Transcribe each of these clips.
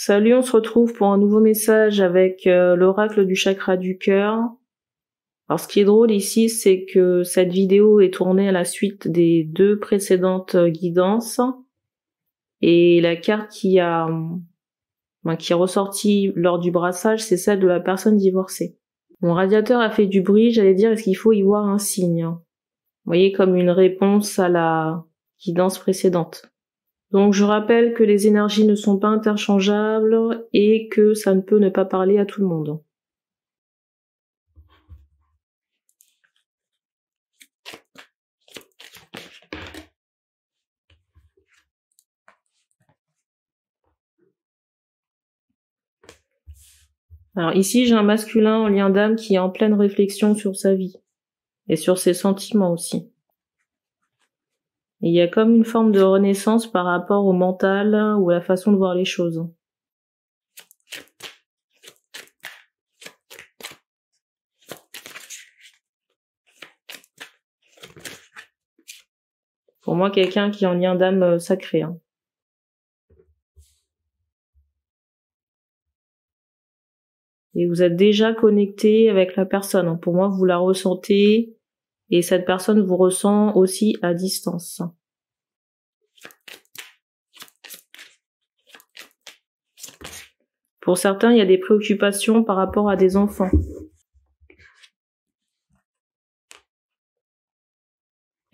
Salut, on se retrouve pour un nouveau message avec euh, l'oracle du chakra du cœur. Alors ce qui est drôle ici, c'est que cette vidéo est tournée à la suite des deux précédentes euh, guidances. Et la carte qui a qui est ressortie lors du brassage, c'est celle de la personne divorcée. Mon radiateur a fait du bruit, j'allais dire est-ce qu'il faut y voir un signe? Vous voyez comme une réponse à la guidance précédente. Donc je rappelle que les énergies ne sont pas interchangeables et que ça ne peut ne pas parler à tout le monde. Alors ici, j'ai un masculin en lien d'âme qui est en pleine réflexion sur sa vie et sur ses sentiments aussi il y a comme une forme de renaissance par rapport au mental ou à la façon de voir les choses. Pour moi, quelqu'un qui en lien d'âme euh, sacré. Hein. Et vous êtes déjà connecté avec la personne. Hein. Pour moi, vous la ressentez et cette personne vous ressent aussi à distance. Pour certains, il y a des préoccupations par rapport à des enfants.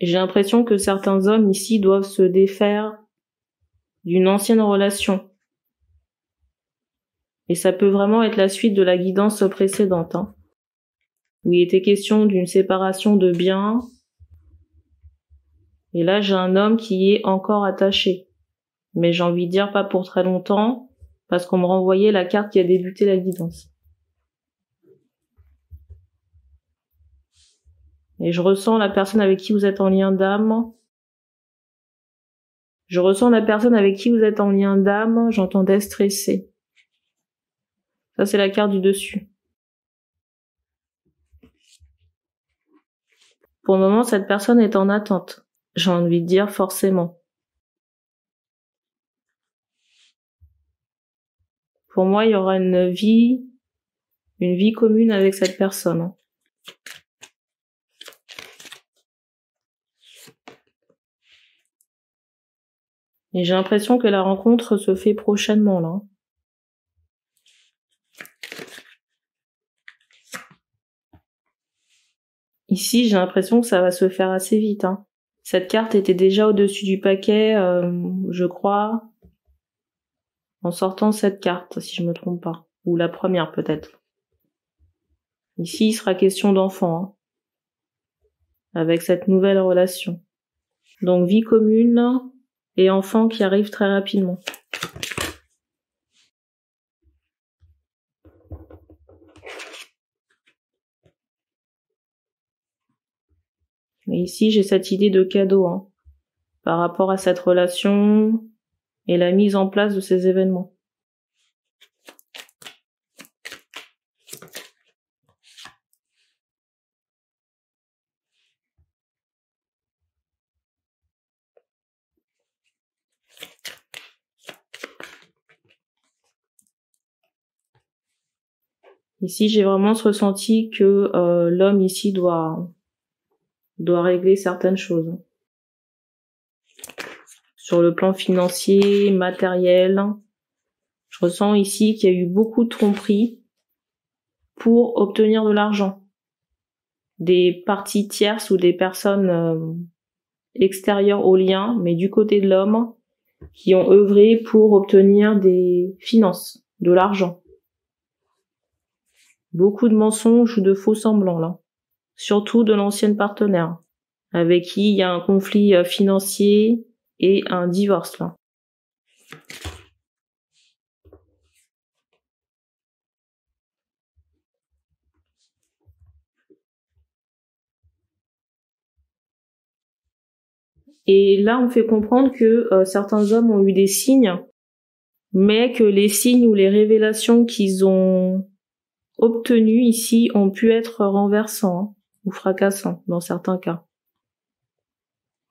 J'ai l'impression que certains hommes ici doivent se défaire d'une ancienne relation. Et ça peut vraiment être la suite de la guidance précédente. Hein où il était question d'une séparation de biens. Et là, j'ai un homme qui est encore attaché. Mais j'ai envie de dire pas pour très longtemps, parce qu'on me renvoyait la carte qui a débuté la guidance. Et je ressens la personne avec qui vous êtes en lien d'âme. Je ressens la personne avec qui vous êtes en lien d'âme, j'entendais stresser. Ça, c'est la carte du dessus. Pour le moment, cette personne est en attente. J'ai envie de dire forcément. Pour moi, il y aura une vie, une vie commune avec cette personne. Et j'ai l'impression que la rencontre se fait prochainement là. Ici, j'ai l'impression que ça va se faire assez vite. Hein. Cette carte était déjà au-dessus du paquet, euh, je crois, en sortant cette carte, si je me trompe pas. Ou la première peut-être. Ici, il sera question d'enfant, hein, avec cette nouvelle relation. Donc vie commune et enfant qui arrive très rapidement. Ici, j'ai cette idée de cadeau hein, par rapport à cette relation et la mise en place de ces événements. Ici, j'ai vraiment ce ressenti que euh, l'homme ici doit doit régler certaines choses. Sur le plan financier, matériel, je ressens ici qu'il y a eu beaucoup de tromperies pour obtenir de l'argent. Des parties tierces ou des personnes euh, extérieures au lien, mais du côté de l'homme, qui ont œuvré pour obtenir des finances, de l'argent. Beaucoup de mensonges ou de faux semblants là surtout de l'ancienne partenaire, avec qui il y a un conflit euh, financier et un divorce. Et là, on fait comprendre que euh, certains hommes ont eu des signes, mais que les signes ou les révélations qu'ils ont obtenus ici ont pu être renversants ou fracassant dans certains cas.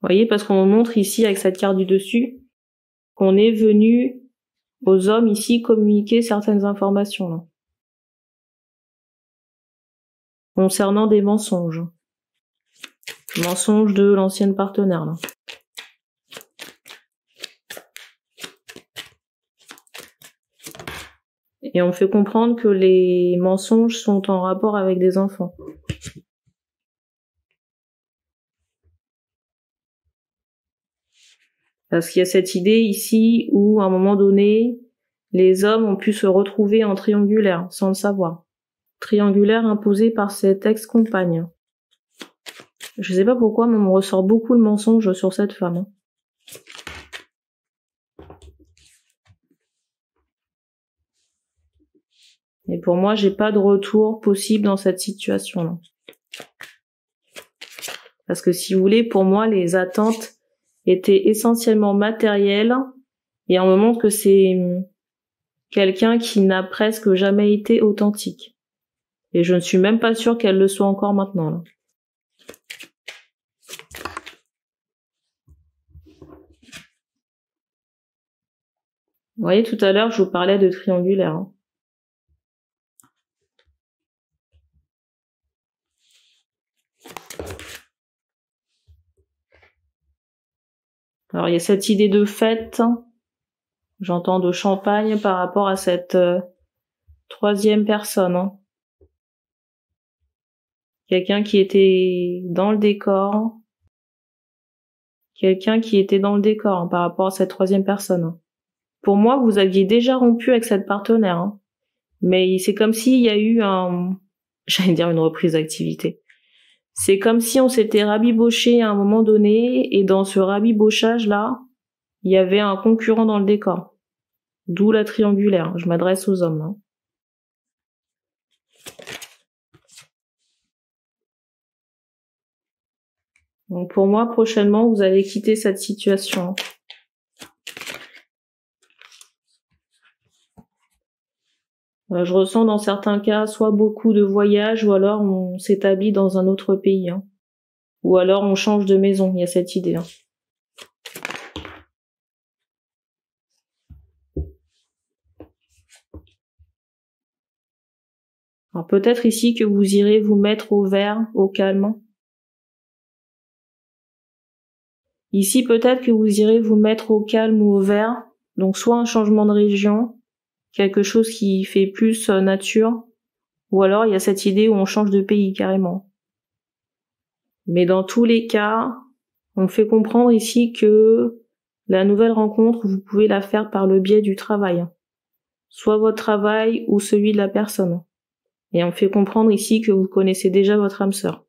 Vous voyez, parce qu'on montre ici avec cette carte du dessus qu'on est venu aux hommes ici communiquer certaines informations concernant des mensonges. Mensonges de l'ancienne partenaire. Et on fait comprendre que les mensonges sont en rapport avec des enfants. Parce qu'il y a cette idée ici où, à un moment donné, les hommes ont pu se retrouver en triangulaire, sans le savoir. Triangulaire imposé par cette ex-compagne. Je sais pas pourquoi, mais on me ressort beaucoup de mensonges sur cette femme. Hein. Et pour moi, j'ai pas de retour possible dans cette situation-là. Parce que si vous voulez, pour moi, les attentes était essentiellement matériel et on me montre que c'est quelqu'un qui n'a presque jamais été authentique. Et je ne suis même pas sûre qu'elle le soit encore maintenant. Vous voyez, tout à l'heure, je vous parlais de triangulaire. Hein. Alors il y a cette idée de fête, j'entends de champagne par rapport à cette euh, troisième personne. Hein. Quelqu'un qui était dans le décor, quelqu'un qui était dans le décor hein, par rapport à cette troisième personne. Hein. Pour moi, vous aviez déjà rompu avec cette partenaire, mais c'est comme s'il y a eu un, j'allais dire une reprise d'activité. C'est comme si on s'était rabiboché à un moment donné, et dans ce rabibochage-là, il y avait un concurrent dans le décor. D'où la triangulaire. Je m'adresse aux hommes. Hein. Donc pour moi, prochainement, vous allez quitter cette situation. Je ressens dans certains cas soit beaucoup de voyages ou alors on s'établit dans un autre pays. Hein. Ou alors on change de maison, il y a cette idée. Hein. Alors peut-être ici que vous irez vous mettre au vert, au calme. Ici peut-être que vous irez vous mettre au calme ou au vert, donc soit un changement de région, quelque chose qui fait plus euh, nature, ou alors il y a cette idée où on change de pays carrément. Mais dans tous les cas, on fait comprendre ici que la nouvelle rencontre, vous pouvez la faire par le biais du travail. Soit votre travail ou celui de la personne. Et on fait comprendre ici que vous connaissez déjà votre âme sœur.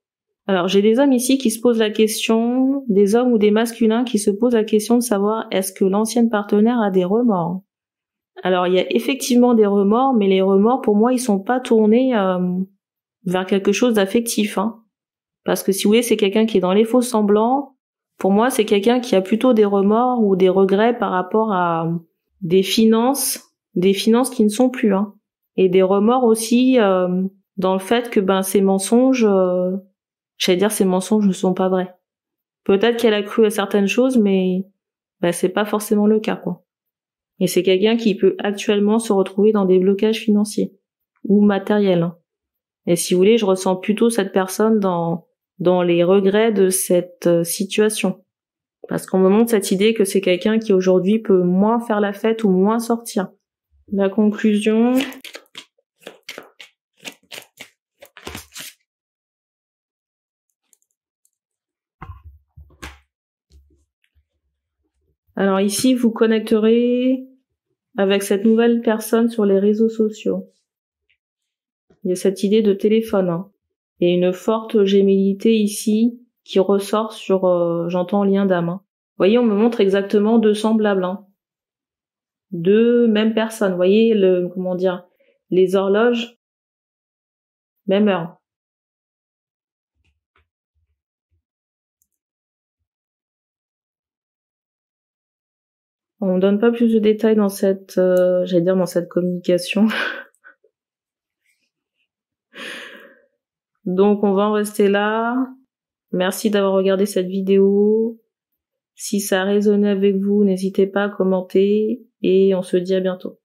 Alors j'ai des hommes ici qui se posent la question, des hommes ou des masculins qui se posent la question de savoir est-ce que l'ancienne partenaire a des remords? Alors il y a effectivement des remords, mais les remords pour moi ils sont pas tournés euh, vers quelque chose d'affectif. Hein. Parce que si vous voulez, c'est quelqu'un qui est dans les faux semblants. Pour moi, c'est quelqu'un qui a plutôt des remords ou des regrets par rapport à des finances, des finances qui ne sont plus. Hein. Et des remords aussi euh, dans le fait que ben ces mensonges, euh, j'allais dire ces mensonges ne sont pas vrais. Peut-être qu'elle a cru à certaines choses, mais ben, c'est pas forcément le cas quoi. Et c'est quelqu'un qui peut actuellement se retrouver dans des blocages financiers ou matériels. Et si vous voulez, je ressens plutôt cette personne dans dans les regrets de cette euh, situation. Parce qu'on me montre cette idée que c'est quelqu'un qui aujourd'hui peut moins faire la fête ou moins sortir. La conclusion. Alors ici, vous connecterez avec cette nouvelle personne sur les réseaux sociaux. Il y a cette idée de téléphone hein. et une forte gémilité ici qui ressort sur, euh, j'entends lien d'âme. Hein. Vous voyez, on me montre exactement deux semblables, hein. deux mêmes personnes. Vous voyez le, comment dire, les horloges, même heure. On donne pas plus de détails dans cette, euh, j'allais dire dans cette communication. Donc on va en rester là. Merci d'avoir regardé cette vidéo. Si ça a résonné avec vous, n'hésitez pas à commenter et on se dit à bientôt.